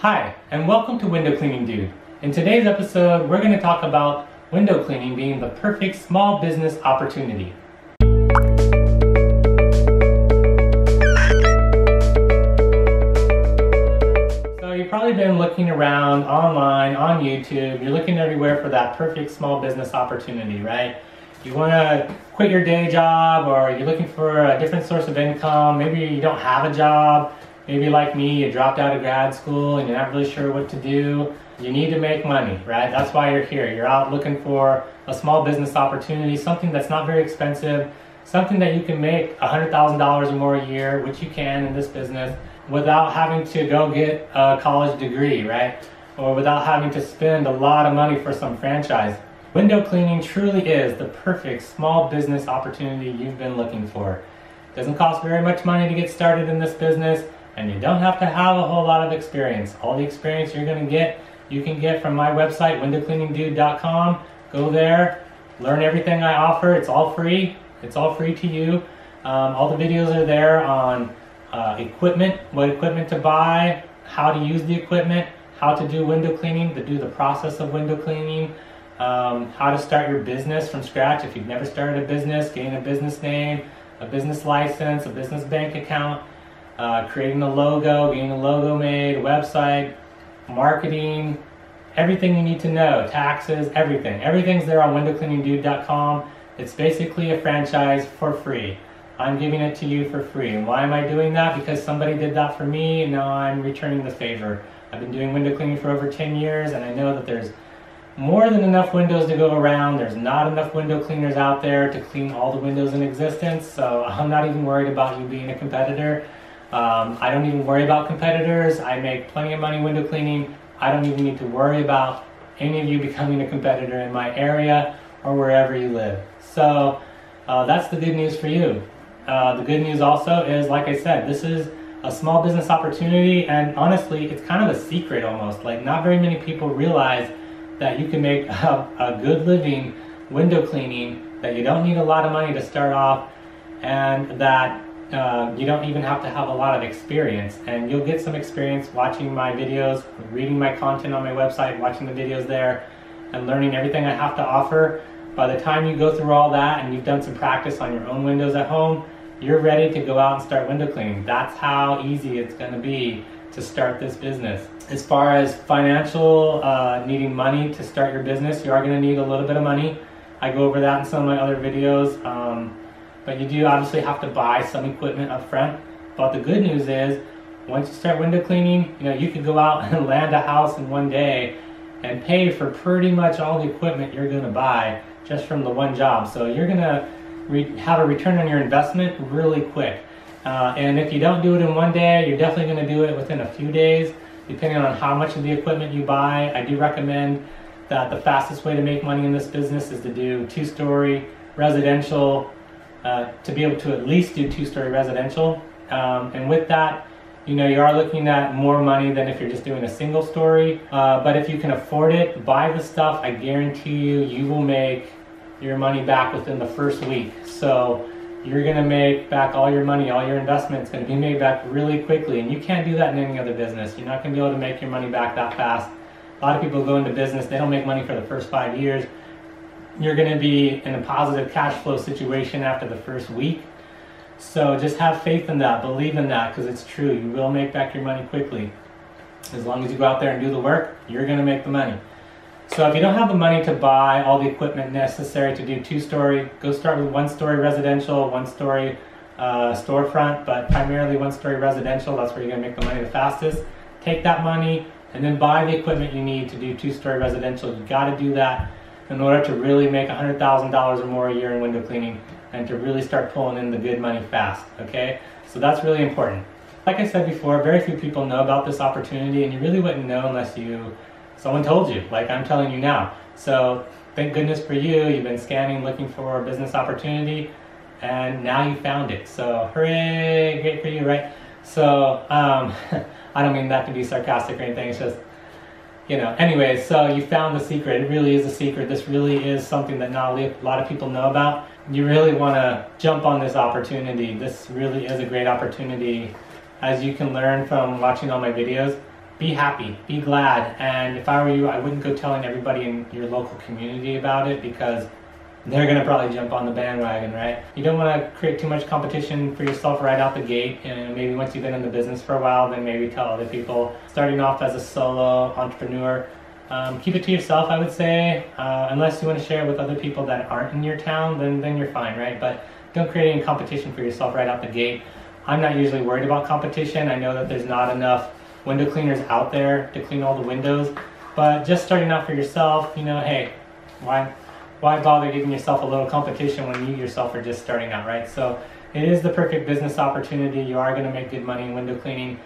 Hi, and welcome to Window Cleaning Dude. In today's episode, we're going to talk about window cleaning being the perfect small business opportunity. So you've probably been looking around online, on YouTube, you're looking everywhere for that perfect small business opportunity, right? You want to quit your day job or you're looking for a different source of income, maybe you don't have a job, maybe like me, you dropped out of grad school and you're not really sure what to do. You need to make money, right? That's why you're here. You're out looking for a small business opportunity, something that's not very expensive, something that you can make $100,000 or more a year, which you can in this business, without having to go get a college degree, right? Or without having to spend a lot of money for some franchise. Window cleaning truly is the perfect small business opportunity you've been looking for. Doesn't cost very much money to get started in this business, and you don't have to have a whole lot of experience. All the experience you're going to get, you can get from my website, windowcleaningdude.com. Go there, learn everything I offer. It's all free. It's all free to you. Um, all the videos are there on uh, equipment, what equipment to buy, how to use the equipment, how to do window cleaning, to do the process of window cleaning, um, how to start your business from scratch if you've never started a business, getting a business name, a business license, a business bank account, uh, creating a logo, getting a logo made, website, marketing, everything you need to know, taxes, everything. Everything's there on windowcleaningdude.com. It's basically a franchise for free. I'm giving it to you for free. And why am I doing that? Because somebody did that for me and now I'm returning the favor. I've been doing window cleaning for over 10 years and I know that there's more than enough windows to go around. There's not enough window cleaners out there to clean all the windows in existence, so I'm not even worried about you being a competitor. Um, I don't even worry about competitors. I make plenty of money window cleaning. I don't even need to worry about any of you becoming a competitor in my area or wherever you live. So uh, that's the good news for you. Uh, the good news also is, like I said, this is a small business opportunity, and honestly, it's kind of a secret almost. Like, not very many people realize that you can make a, a good living window cleaning, that you don't need a lot of money to start off, and that uh, you don't even have to have a lot of experience. And you'll get some experience watching my videos, reading my content on my website, watching the videos there, and learning everything I have to offer. By the time you go through all that and you've done some practice on your own windows at home, you're ready to go out and start window cleaning. That's how easy it's going to be to start this business. As far as financial, uh, needing money to start your business, you are going to need a little bit of money. I go over that in some of my other videos. Um, but you do obviously have to buy some equipment up front. But the good news is, once you start window cleaning, you know you can go out and land a house in one day and pay for pretty much all the equipment you're going to buy just from the one job. So you're going to have a return on your investment really quick. Uh, and if you don't do it in one day, you're definitely going to do it within a few days, depending on how much of the equipment you buy. I do recommend that the fastest way to make money in this business is to do two-story residential, uh, to be able to at least do two-story residential. Um, and with that, you know, you are looking at more money than if you're just doing a single story. Uh, but if you can afford it, buy the stuff. I guarantee you, you will make your money back within the first week. So you're going to make back all your money, all your investment is going to be made back really quickly. And you can't do that in any other business. You're not going to be able to make your money back that fast. A lot of people go into business, they don't make money for the first five years. You're going to be in a positive cash flow situation after the first week. So just have faith in that, believe in that, because it's true. You will make back your money quickly. As long as you go out there and do the work, you're going to make the money. So if you don't have the money to buy all the equipment necessary to do two-story, go start with one-story residential, one-story uh, storefront, but primarily one-story residential. That's where you're going to make the money the fastest. Take that money and then buy the equipment you need to do two-story residential. You got to do that in order to really make $100,000 or more a year in window cleaning and to really start pulling in the good money fast. Okay, so that's really important. Like I said before, very few people know about this opportunity, and you really wouldn't know unless you someone told you, like I'm telling you now. So thank goodness for you. You've been scanning, looking for a business opportunity, and now you found it. So hooray, great for you, right? So um, I don't mean that to be sarcastic or anything. It's just, you know, anyway, so you found the secret. It really is a secret. This really is something that not a lot of people know about. You really want to jump on this opportunity. This really is a great opportunity. As you can learn from watching all my videos, be happy, be glad. And if I were you, I wouldn't go telling everybody in your local community about it because they're gonna probably jump on the bandwagon, right? You don't want to create too much competition for yourself right out the gate, and maybe once you've been in the business for a while, then maybe tell other people. Starting off as a solo entrepreneur, um, keep it to yourself, I would say. Uh, unless you want to share it with other people that aren't in your town, then then you're fine, right? But don't create any competition for yourself right out the gate. I'm not usually worried about competition. I know that there's not enough window cleaners out there to clean all the windows, but just starting out for yourself, you know, hey, why why bother giving yourself a little competition when you yourself are just starting out, right? So it is the perfect business opportunity. You are going to make good money in window cleaning.